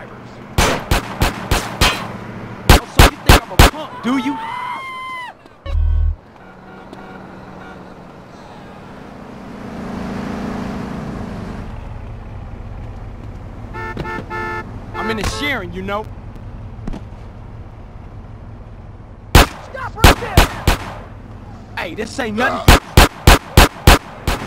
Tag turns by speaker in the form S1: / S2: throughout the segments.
S1: drivers. Oh, so you think I'm a punk, do you? I'm sharing, you know? Stop right there! Hey, this ain't nothing.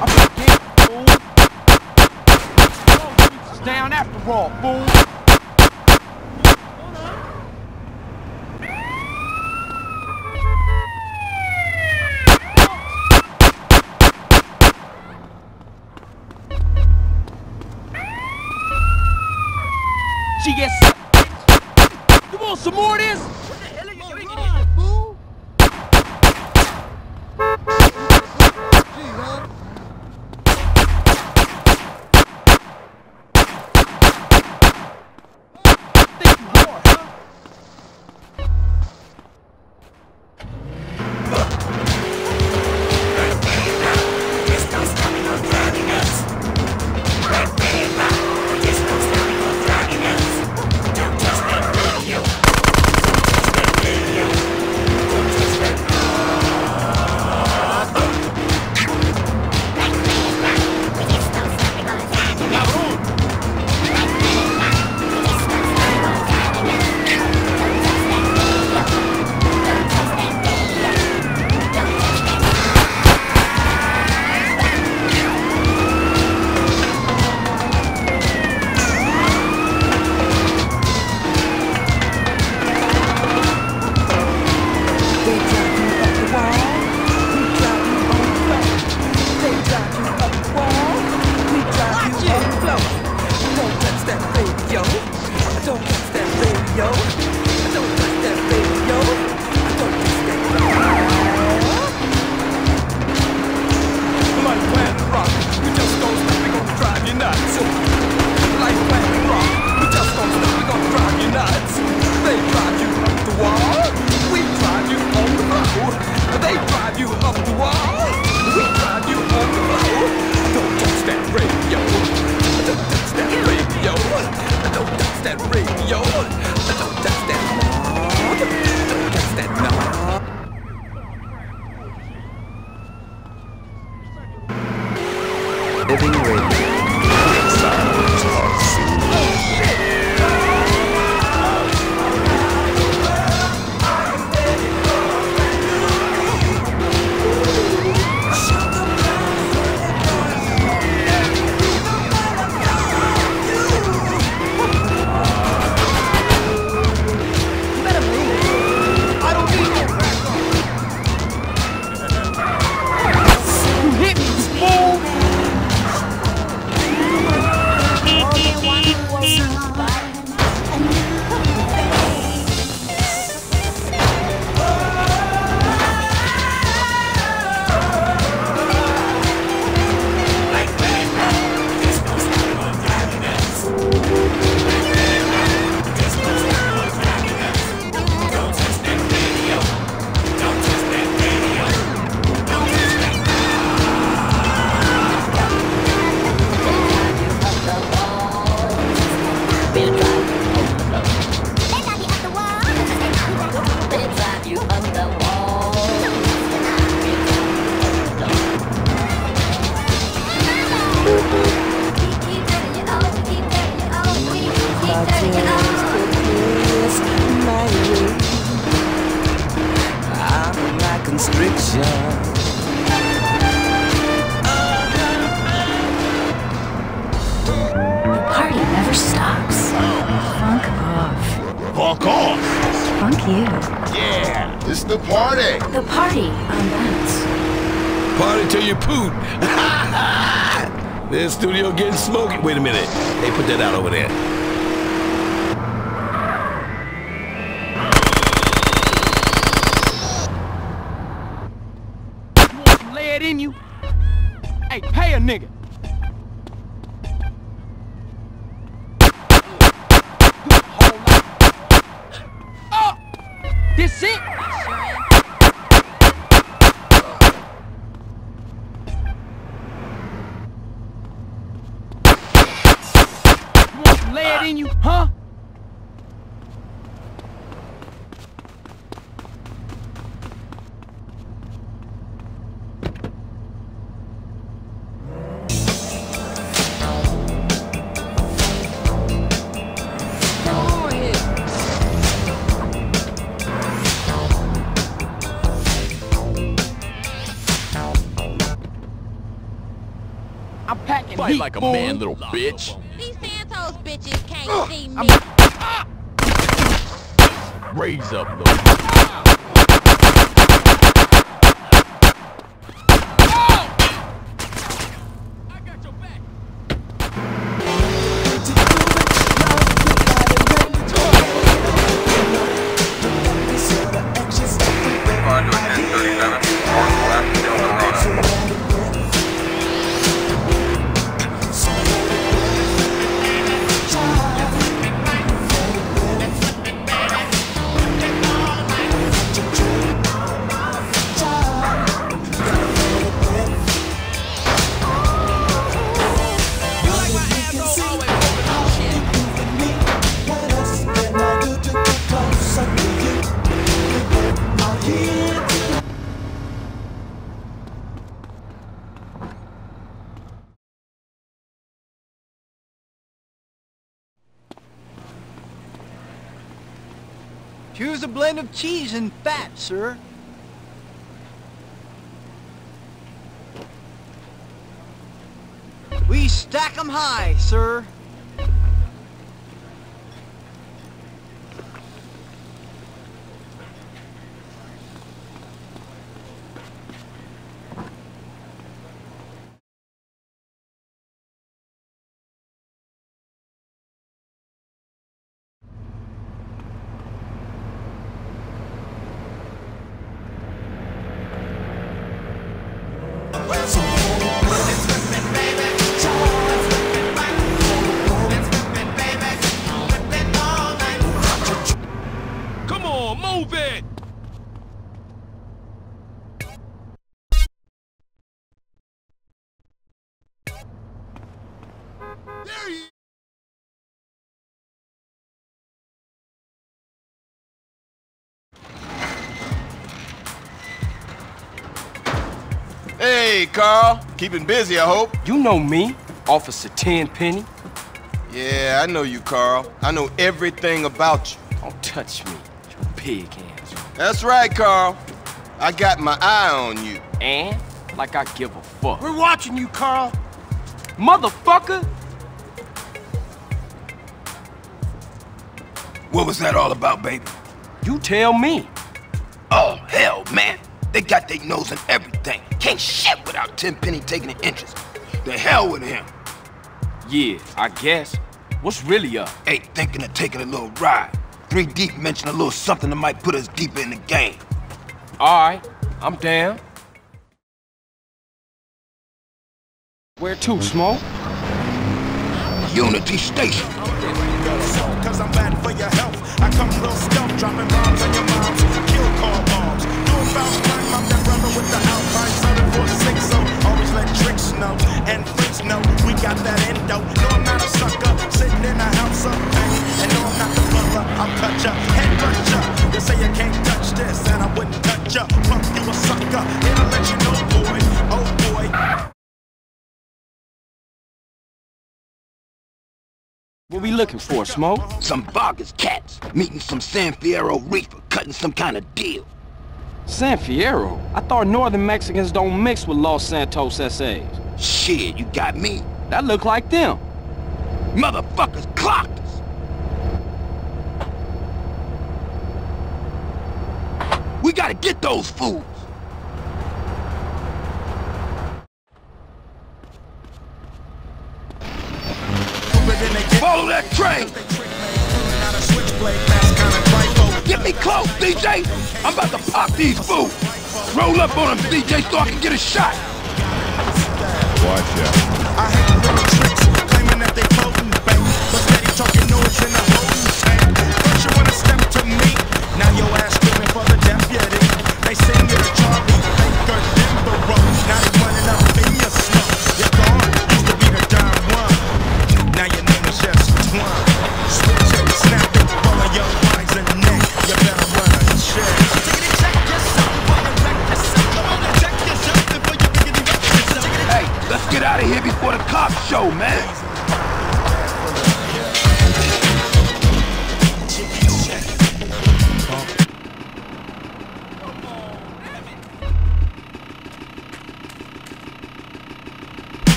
S1: I'm fool. Down after all, fool. you.
S2: Yeah, it's the party.
S3: The party on bounce.
S4: Party till you poot. this studio getting smoky. Wait a minute. They put that out over there.
S1: Lay it in you. Hey, pay a nigga. Fight like a man, little bitch.
S5: These Santos bitches can't see me.
S1: Raise up, little.
S6: Choose a blend of cheese and fat, sir. We stack 'em high, sir.
S2: Hey, Carl. Keeping busy, I hope.
S7: You know me, Officer Tenpenny.
S2: Yeah, I know you, Carl. I know everything about you.
S7: Don't touch me, you pig hands.
S2: That's right, Carl. I got my eye on you.
S7: And, like I give a fuck.
S6: We're watching you, Carl.
S7: Motherfucker!
S8: What was that all about, baby?
S7: You tell me.
S8: Oh, hell, man. They got their nose in everything. Can't shit without Tenpenny taking an interest. The hell with him.
S7: Yeah, I guess. What's really up?
S8: Hey, thinking of taking a little ride. Three Deep mentioned a little something that might put us deeper in the game.
S7: Alright, I'm down. Where to, Smoke?
S8: Unity Station.
S4: Oh, Cause I'm bad for your health. I come real stealth, dropping bombs on your moms. Kill call bombs. Do about crime, I'm that brother with the Alpine 746. So always let tricks know and freaks know we got that endo. No, I'm not a sucker, sitting in a house of pain. And no, I'm not the butler, I'll cut ya, head cut ya. You say you can't touch this,
S7: What we looking for, Smoke?
S8: Some Vagos cats meeting some San Fierro Rifa, cutting some kind of deal.
S7: San Fierro? I thought northern Mexicans don't mix with Los Santos SAs.
S8: Shit, you got me.
S7: That look like them.
S8: Motherfuckers clocked us. We gotta get those fools. Me close, DJ. I'm about to pop these fools. Roll up on them, DJ, so I can get a shot.
S2: Watch out.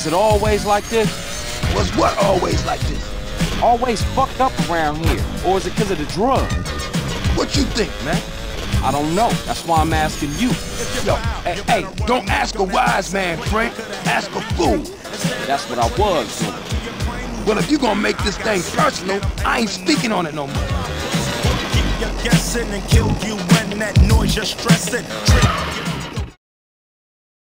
S7: Was it always like this?
S8: Was what always like this?
S7: Always fucked up around here? Or is it because of the drugs?
S8: What you think, man?
S7: I don't know. That's why I'm asking you.
S8: Yo, hey, hey, don't ask a wise man, Frank. Ask a fool.
S7: That's what I was doing.
S8: Well, if you gonna make this thing personal, I ain't speaking on it no more.
S9: Keep you guessing and kill you when that noise you're stressing.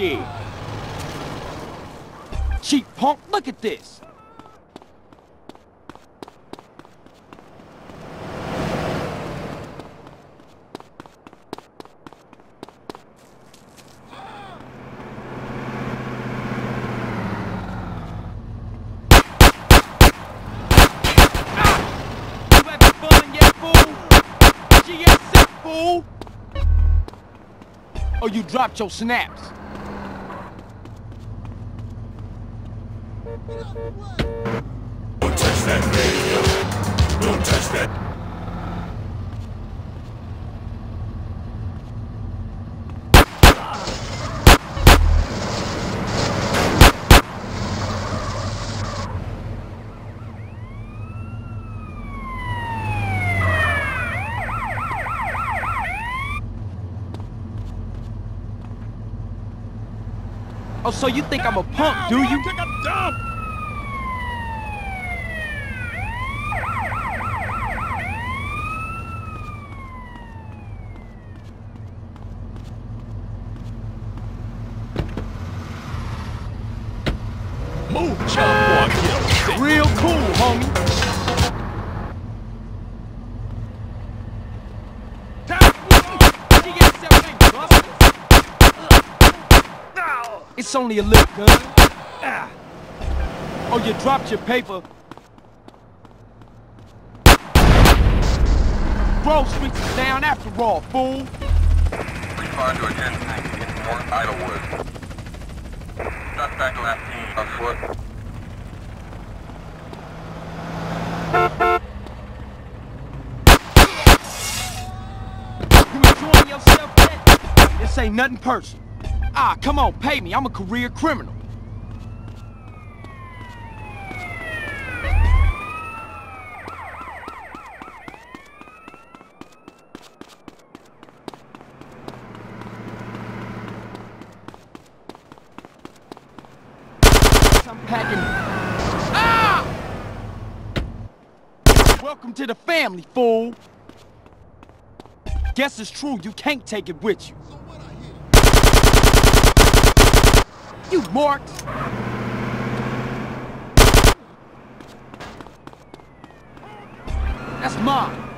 S7: No. Cheap punk, look at this. Or you dropped your snaps.
S9: Don't touch that radio. Don't touch that.
S7: Oh, so you think I'm a punk, do you? It's only a little gun. Ah. Oh, you dropped your paper. Grove Street is down after all, fool.
S10: Respond to attention in North Idlewood. Suspect left team afoot.
S7: You enjoying yourself yet? This ain't nothing personal. Ah, come on, pay me. I'm a career criminal. Ah! Welcome to the family, fool. Guess it's true, you can't take it with you. You marked! That's mine.